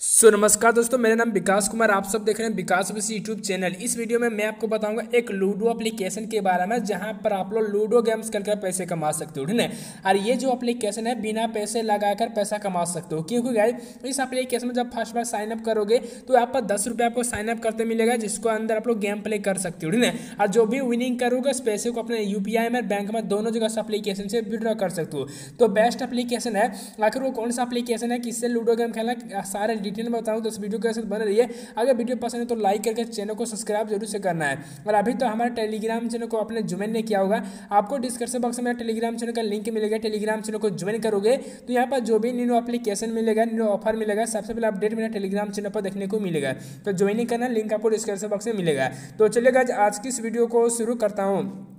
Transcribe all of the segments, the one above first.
सो नमस्कार दोस्तों, मेरा नाम विकास कुमार, आप सब देख रहे हैं विकास बस यूट्यूब चैनल इस वीडियो में मैं आपको बताऊँगा एक लूडो एप्लीकेशन के बारे में, जहाँ पर आप लोग लूडो गेम्स करके पैसे कमा सकते हो, ठीक है और ये जो एप्लीकेशन है, बिना पैसे लगाकर पैसा कमा सकते हो। क्योंकि गाइस इस एप्लीकेशन में जब फ़र्स्ट बार साइन अप करोगे तो आप पर दस रुपये आपको साइन अप करते मिलेगा, जिसको अंदर आप लोग गेम प्ले कर सकते हो, ठीक है और जो भी विनिंग करोगे, उस पैसे को अपने यूपीआई में बैंक में, दोनों जगह से अप्लीकेशन से विड्रॉ कर सकते हो। तो बेस्ट एप्लीकेशन है, आखिर वो कौन सा अप्लीकेशन है, किससे लूडो गेम खेलना, सारे डिटेल में बताऊँ तो इस वीडियो के साथ बने रहिए अगर वीडियो पसंद है तो लाइक करके चैनल को सब्सक्राइब ज़रूर से करना है। और अभी तो हमारे टेलीग्राम चैनल को आपने ज्वाइन नहीं किया होगा। आपको डिस्क्रिप्शन बॉक्स में टेलीग्राम चैनल का लिंक मिलेगा। टेलीग्राम चैनल को ज्वाइन करोगे तो यहाँ पर जो भी न्यू एप्लीकेशन मिलेगा न्यू ऑफ़र मिलेगा, सबसे पहले अपडेट मेरा टेलीग्राम चैनल पर देखने को मिलेगा। तो ज्वाइनिंग करना लिंक आपको डिस्क्रिप्शन बॉक्स में मिलेगा। तो चलिएगा आज की इस वीडियो को शुरू करता हूँ।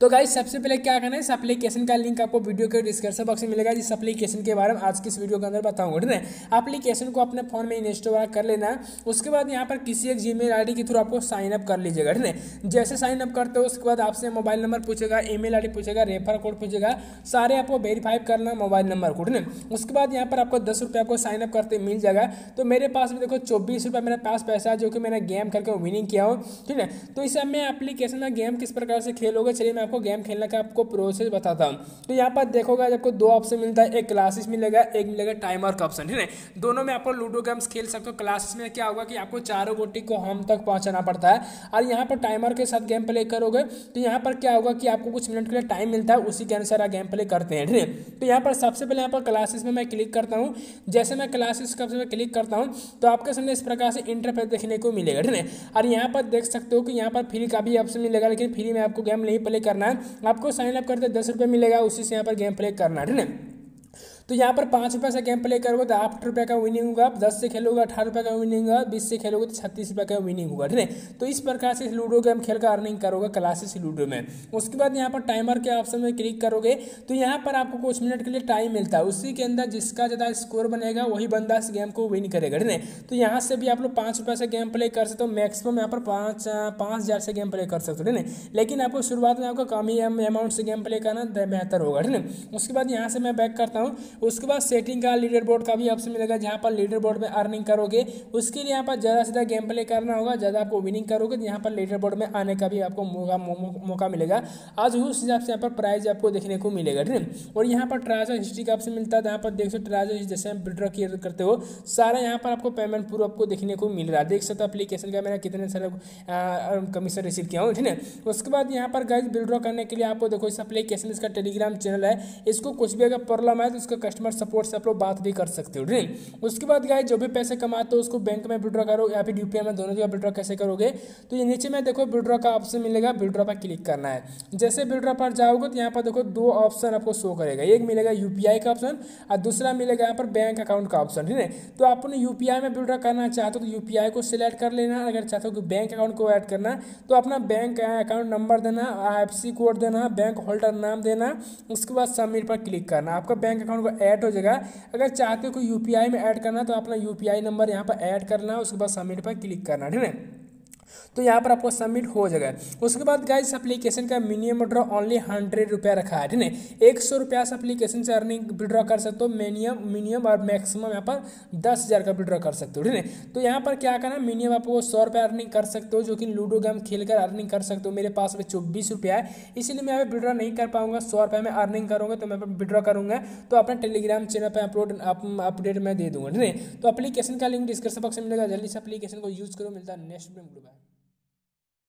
तो गाइस सबसे पहले क्या करना है? इस एप्लीकेशन का लिंक आपको वीडियो के डिस्क्रिप्शन बॉक्स में मिलेगा। जिस एप्लीकेशन के बारे में आज की इस वीडियो के अंदर बताऊँगा, ठीक है? एप्लीकेशन को अपने फ़ोन में इंस्टॉल कर लेना। है उसके बाद यहाँ पर किसी एक जीमेल आईडी के थ्रू आपको साइन अप कर लीजिएगा, ठीक है? जैसे साइन अप करते हो, उसके बाद आपसे मोबाइल नंबर पूछेगा ईमेल आईडी पूछेगा रेफर कोड पूछेगा, सारे आपको वेरीफाई करना मोबाइल नंबर को, ठीक है? उसके बाद यहाँ पर आपको दस रुपये आपको साइन अप करते मिल जाएगा। तो मेरे पास भी देखो चौबीस रुपये मेरे पास पैसा है, जो कि मैंने गेम करके विनिंग किया हो, ठीक है? तो इस समय एप्लीकेशन में गेम किस प्रकार से खेलोगे? चलिए मैं आपको गेम खेलने का आपको प्रोसेस बताता हूँ। तो यहाँ पर देखोगे आपको दो ऑप्शन मिलता है, एक क्लासेस मिलेगा, एक मिलेगा टाइमर का ऑप्शन ठीक है? दोनों में आपको लूडो गेम्स खेल सकते हो। क्लासेस में क्या होगा कि आपको चारों गोटी को होम तक पहुँचाना पड़ता है। और यहाँ पर टाइमर के साथ गेम प्ले करोगे तो यहाँ पर क्या होगा कि आपको कुछ मिनट के लिए टाइम मिलता है, उसी के अनुसार आप गेम प्ले करते हैं, ठीक है? तो यहाँ पर सबसे पहले यहाँ पर क्लासेस में मैं क्लिक करता हूँ। जैसे मैं क्लासेस का मैं क्लिक करता हूँ तो आपके सामने इस प्रकार से इंटरफेस देखने को मिलेगा, ठीक है? और यहाँ पर देख सकते हो कि यहाँ पर फ्री का भी ऑप्शन मिलेगा, लेकिन फ्री में आपको गेम नहीं प्ले करना है। आपको साइनअप करते दस रुपये मिलेगा, उसी से यहाँ पर गेम प्ले करना है, ठीक है? तो यहाँ पर पाँच रुपये से गेम प्ले करोगे तो आठ रुपये का विनिंग होगा, दस से खेलोगे अठारह रुपये का विनिंग होगा, बीस से खेलोगे तो छत्तीस रुपये का विनिंग होगा, ठीक है? तो इस प्रकार से लूडो गेम खेल कर अर्निंग करोगे क्लासेस लूडो में। उसके बाद यहाँ पर टाइमर के ऑप्शन में क्लिक करोगे तो यहाँ पर आपको कुछ मिनट के लिए टाइम मिलता है। उसी के अंदर जिसका ज़्यादा स्कोर बनेगा, वही बंदा इस गेम को विन करेगा, ठीक है? तो यहाँ से भी आप लोग पाँच रुपये से गेम प्ले कर सकते हो मैक्सिमम यहाँ पर पाँच पाँच हज़ार से गेम प्ले कर सकते हो, ठीक है? लेकिन आपको शुरुआत में आपको कम ही अमाउंट से गेम प्ले करना बेहतर होगा, ठीक है? उसके बाद यहाँ से मैं बैक करता हूँ। उसके बाद सेटिंग का लीडर बोर्ड का भी ऑप्शन मिलेगा, जहाँ पर लीडर बोर्ड में अर्निंग करोगे। उसके लिए यहाँ पर ज़्यादा से ज़्यादा गेम प्ले करना होगा, ज़्यादा आपको विनिंग करोगे तो यहाँ पर लीडर बोर्ड में आने का भी आपको मौका मौका मिलेगा। आज उस हिसाब से यहाँ पर प्राइज आपको देखने को मिलेगा, ठीक है और यहाँ पर ट्रांसफ़र हिस्ट्री का ऑप्शन मिलता है, जहाँ पर देख सकते ट्रांसफ़र जैसे हम विड्रॉ करते हो, सारा यहाँ पर आपको पेमेंट पूरा आपको देखने को मिल रहा है। देख सकते हो अपलीकेशन का मैंने कितने सारे कमीशन रिसीव किया हूँ ठीक है उसके बाद यहाँ पर गाइज़ विड्रॉ करने के लिए आपको देखो इस अपलीकेशन इसका टेलीग्राम चैनल है। इसको कुछ भी अगर प्रॉब्लम है तो उसका कस्टमर सपोर्ट से आप लोग बात भी कर सकते हो ठीक उसके बाद गाय जो भी पैसे कमाते हो, उसको बैंक में विड्रॉ करो, या फिर यूपीआई में दोनों जगह विड्रॉ कैसे करोगे? तो ये नीचे में देखो विड्रॉ का ऑप्शन मिलेगा विड्रॉ पर क्लिक करना है। जैसे विड्रॉ पर जाओगे तो यहाँ पर देखो, दो ऑप्शन आपको शो करेगा। एक मिलेगा यूपीआई का ऑप्शन और दूसरा मिलेगा यहाँ पर बैंक अकाउंट का ऑप्शन ठीक है? तो आप यूपीआई में विड्रॉ करना चाहते हो तो यूपीआई को सिलेक्ट कर लेना। अगर चाहते हो कि बैंक अकाउंट को ऐड करना तो अपना बैंक अकाउंट नंबर देना आई कोड देना बैंक होल्डर नाम देना, उसके बाद सबमिट पर क्लिक करना। आपका बैंक अकाउंट को ऐड हो जाएगा। अगर चाहते हो कोई यूपीआई में ऐड करना तो अपना यूपीआई नंबर यहाँ पर ऐड करना उसके बाद सबमिट पर क्लिक करना, ठीक है? तो यहाँ पर आपको सबमिट हो जाएगा। उसके बाद गाइस एप्लीकेशन का मिनिमम विड्रॉ ओनली हंड्रेड रुपया रखा है, ठीक है? एक सौ रुपया से एप्लीकेशन से अर्निंग विड्रॉ कर सकते हो मिनिमम मिनिमम और मैक्सिमम यहाँ पर दस हज़ार का विड्रॉ कर सकते हो, ठीक है? तो यहाँ पर क्या करना मिनिमम आपको सौ रुपया अर्निंग कर सकते हो, जो कि लूडो गेम खेल कर अर्निंग कर सकते हो। मेरे पास में चौबीस रुपया है, इसलिए मैं यहाँ विड्रॉ नहीं कर पाऊँगा। सौ रुपये में अर्निंग करूँगा तो मैं विड्रॉ करूँगा। तो अपने टेलीग्राम चैनल पर अपलोड अपडेट मैं दे दूँगा, ठीक है? तो अपलीकेशन का लिंक डिस्क्रिप्शन बॉक्स में मिलेगा। जल्दी से अपलीकेशन को यूज़ करो। मिलता है नेक्स्ट वीडियो